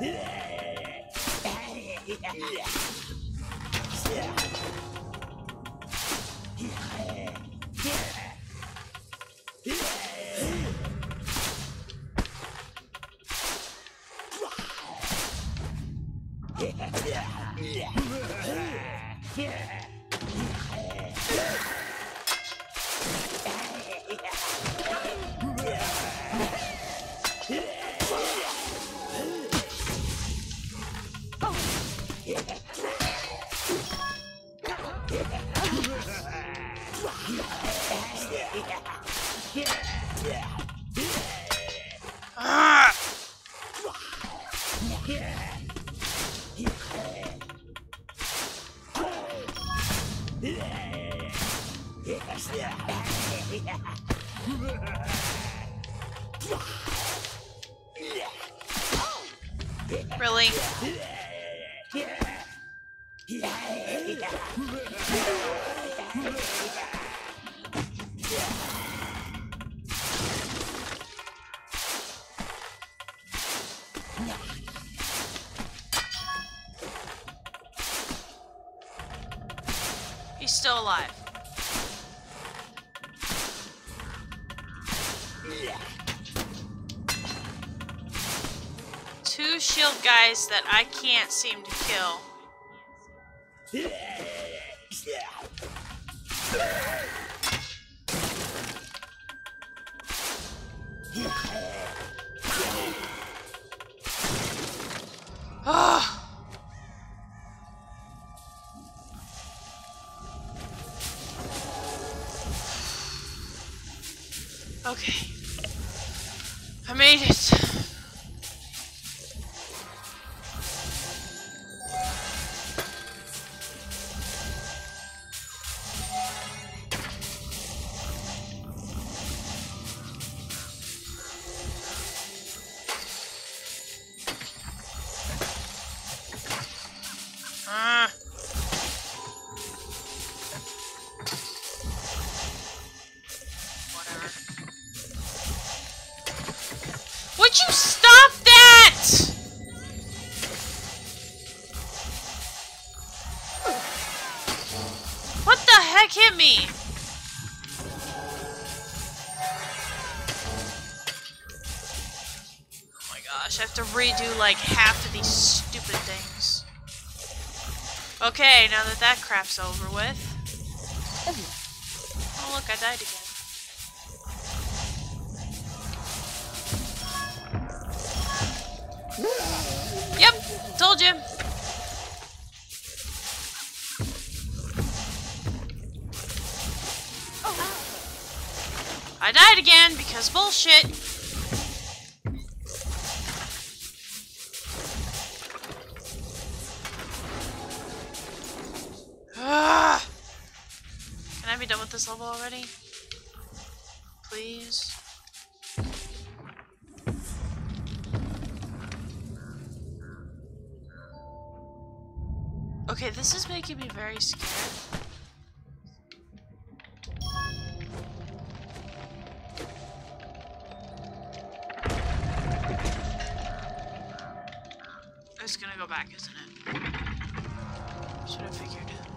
Ah! Really? Guys that I can't seem to kill. Ugh. What the heck hit me? Oh my gosh, I have to redo like half of these stupid things. Okay, now that that crap's over with. Oh look, I died again. I died again because bullshit. Ah! Can I be done with this level already? Please? Okay, this is making me very scared. Go back, isn't it? Should have figured.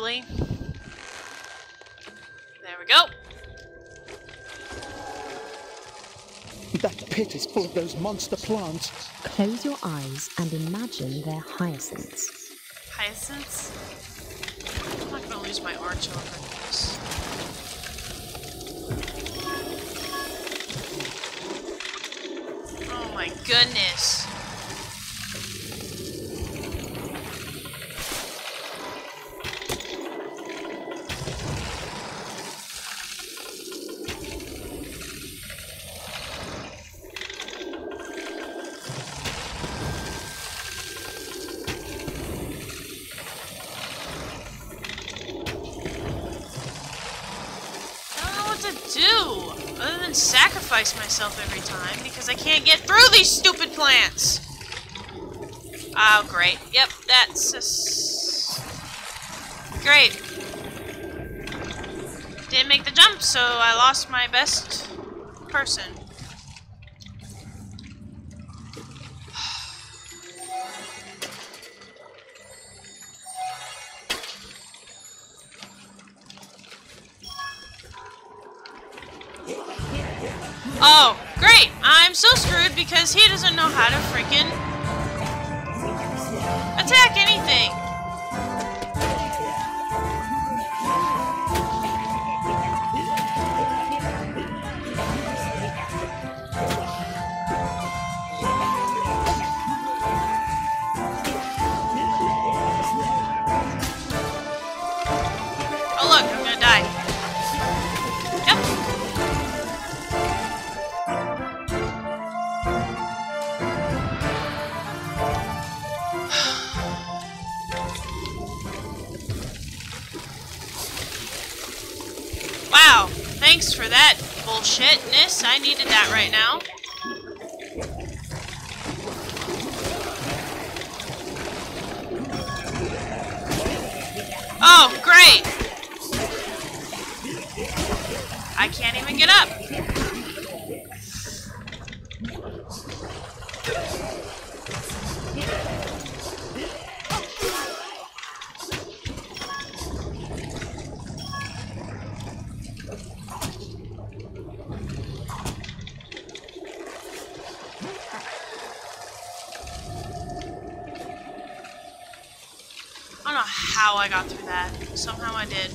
Ready? There we go. That pit is full of those monster plants. Close your eyes and imagine they're hyacinths. Hyacinths? I'm not gonna lose my arch over this. Oh my goodness. I don't know what to do other than sacrifice myself every time because I can't get through these stupid plants. Oh, great. Yep, that's great. Didn't make the jump, so I lost my best person. Freaking thanks for that bullshitness. I needed that right now. Oh, great! I can't even get up. How I got through that. Somehow I did.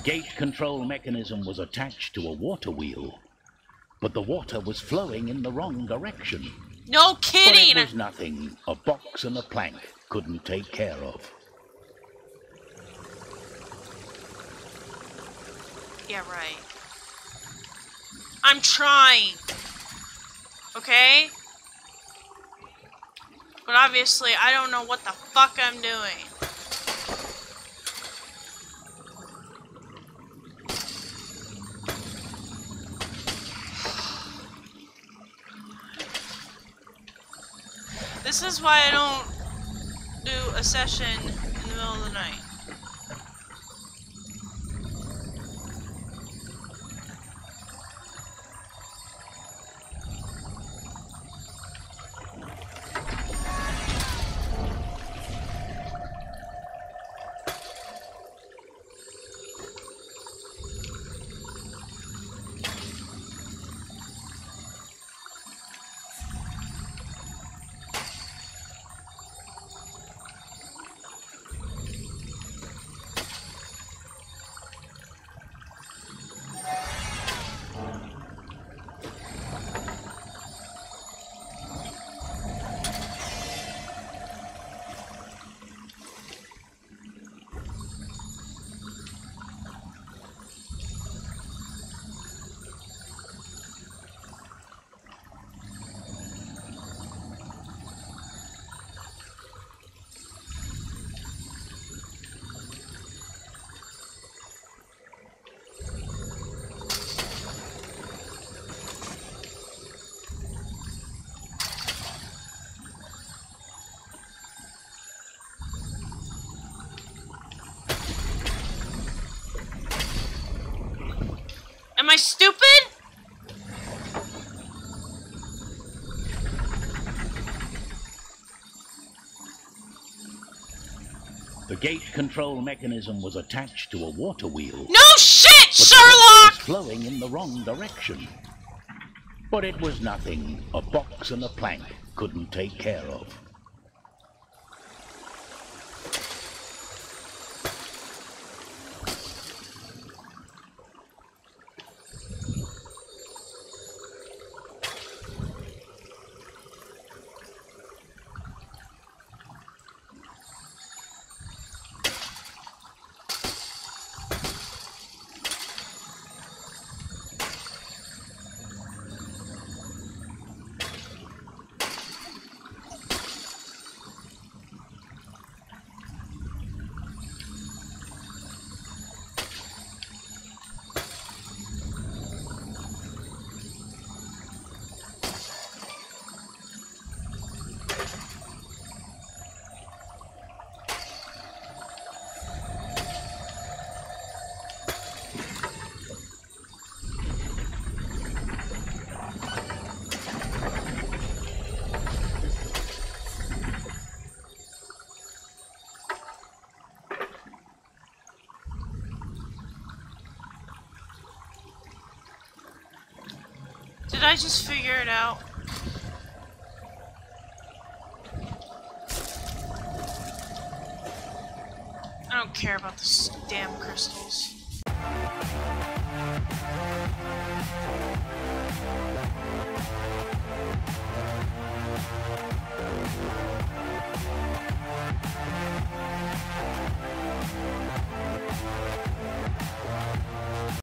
The gate control mechanism was attached to a water wheel, but the water was flowing in the wrong direction. No kidding! But it was nothing a box and a plank couldn't take care of. Yeah, right. I'm trying. Okay? But obviously, I don't know what the fuck I'm doing. This is why I don't do a session in the middle of the night. Am I stupid? The gate control mechanism was attached to a water wheel, No shit, the water was Sherlock! flowing in the wrong direction. But it was nothing a box and a plank couldn't take care of. I just figure it out? I don't care about the damn crystals.